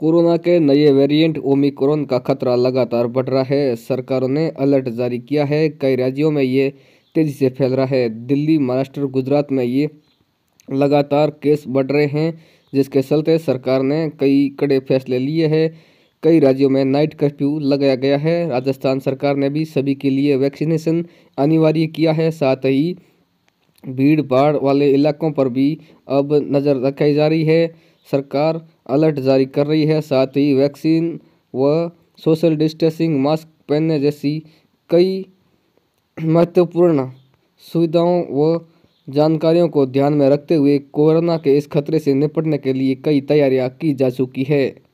Corona के नए variant Omicron का खतरा लगातार बढ़ रहा है। सरकारों ने अलर्ट जारी किया है। कई राज्यों में ये तेज़ी से फैल रहा है। दिल्ली, महाराष्ट्र, गुजरात में ये लगातार केस बढ़ रहे हैं, जिसके चलते सरकार ने कई कड़े फैसले लिए हैं। कई राज्यों में नाइट कर्फ्यू लगाया गया है। राजस्थान सरकार ने भी सभी के लिए वैक्सीनेशन अनिवार्य किया है। साथ ही भीड़ भाड़ वाले इलाकों पर भी अब नज़र रखाई जा रही है। सरकार अलर्ट जारी कर रही है। साथ ही वैक्सीन व सोशल डिस्टेंसिंग मास्क पहनने जैसी कई महत्वपूर्ण सुविधाओं व जानकारियों को ध्यान में रखते हुए कोरोना के इस खतरे से निपटने के लिए कई तैयारियाँ की जा चुकी है।